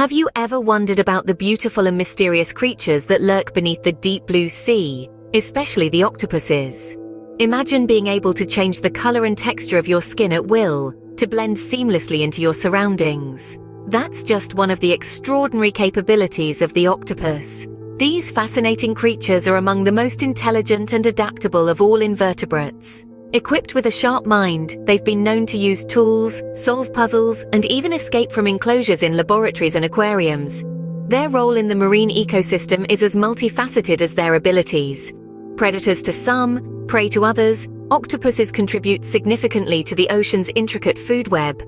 Have you ever wondered about the beautiful and mysterious creatures that lurk beneath the deep blue sea, especially the octopuses? Imagine being able to change the color and texture of your skin at will to blend seamlessly into your surroundings. That's just one of the extraordinary capabilities of the octopus. These fascinating creatures are among the most intelligent and adaptable of all invertebrates. Equipped with a sharp mind, they've been known to use tools, solve puzzles, and even escape from enclosures in laboratories and aquariums. Their role in the marine ecosystem is as multifaceted as their abilities. Predators to some, prey to others, octopuses contribute significantly to the ocean's intricate food web.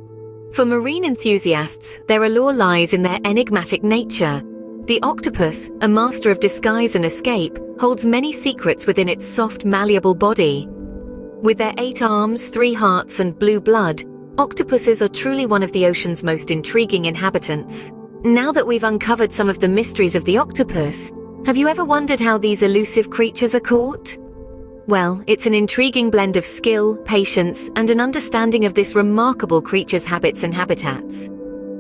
For marine enthusiasts, their allure lies in their enigmatic nature. The octopus, a master of disguise and escape, holds many secrets within its soft, malleable body. With their eight arms, three hearts, and blue blood, octopuses are truly one of the ocean's most intriguing inhabitants. Now that we've uncovered some of the mysteries of the octopus, have you ever wondered how these elusive creatures are caught? Well, it's an intriguing blend of skill, patience, and an understanding of this remarkable creature's habits and habitats.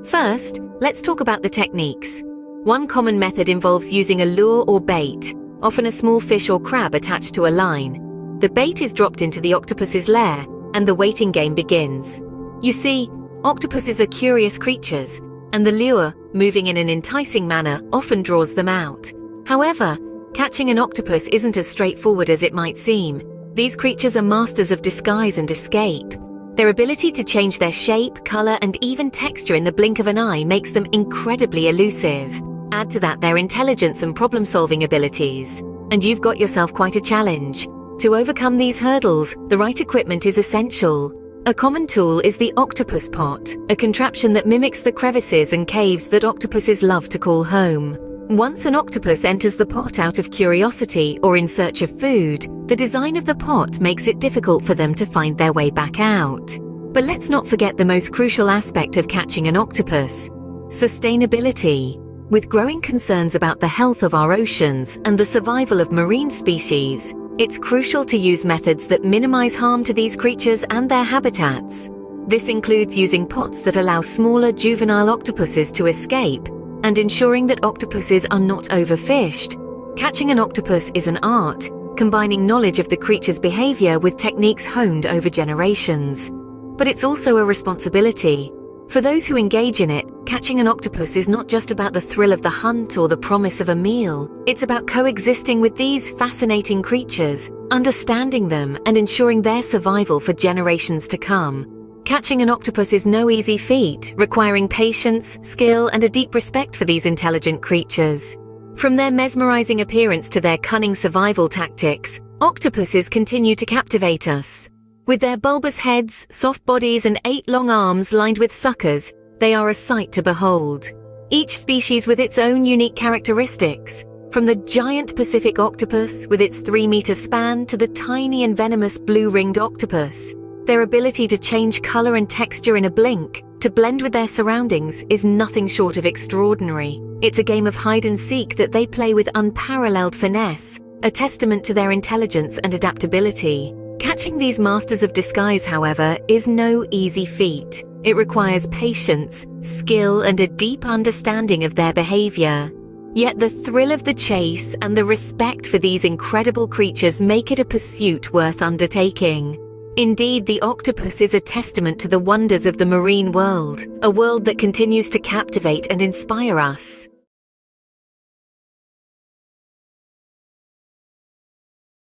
First, let's talk about the techniques. One common method involves using a lure or bait, often a small fish or crab attached to a line. The bait is dropped into the octopus's lair, and the waiting game begins. You see, octopuses are curious creatures, and the lure, moving in an enticing manner, often draws them out. However, catching an octopus isn't as straightforward as it might seem. These creatures are masters of disguise and escape. Their ability to change their shape, color, and even texture in the blink of an eye makes them incredibly elusive. Add to that their intelligence and problem-solving abilities, and you've got yourself quite a challenge. To overcome these hurdles, the right equipment is essential. A common tool is the octopus pot, a contraption that mimics the crevices and caves that octopuses love to call home. Once an octopus enters the pot out of curiosity or in search of food, the design of the pot makes it difficult for them to find their way back out. But let's not forget the most crucial aspect of catching an octopus sustainability. With growing concerns about the health of our oceans and the survival of marine species, it's crucial to use methods that minimize harm to these creatures and their habitats. This includes using pots that allow smaller juvenile octopuses to escape and ensuring that octopuses are not overfished. Catching an octopus is an art, combining knowledge of the creature's behavior with techniques honed over generations. But it's also a responsibility. For those who engage in it, catching an octopus is not just about the thrill of the hunt or the promise of a meal. It's about coexisting with these fascinating creatures, understanding them, and ensuring their survival for generations to come. Catching an octopus is no easy feat, requiring patience, skill, and a deep respect for these intelligent creatures. From their mesmerizing appearance to their cunning survival tactics, octopuses continue to captivate us. With their bulbous heads, soft bodies, and eight long arms lined with suckers, they are a sight to behold. Each species with its own unique characteristics, from the giant Pacific octopus with its three meter span to the tiny and venomous blue ringed octopus. Their ability to change color and texture in a blink, to blend with their surroundings, is nothing short of extraordinary. It's a game of hide and seek that they play with unparalleled finesse, a testament to their intelligence and adaptability. Catching these masters of disguise, however, is no easy feat. It requires patience, skill, and a deep understanding of their behavior. Yet the thrill of the chase and the respect for these incredible creatures make it a pursuit worth undertaking. Indeed, the octopus is a testament to the wonders of the marine world, a world that continues to captivate and inspire us.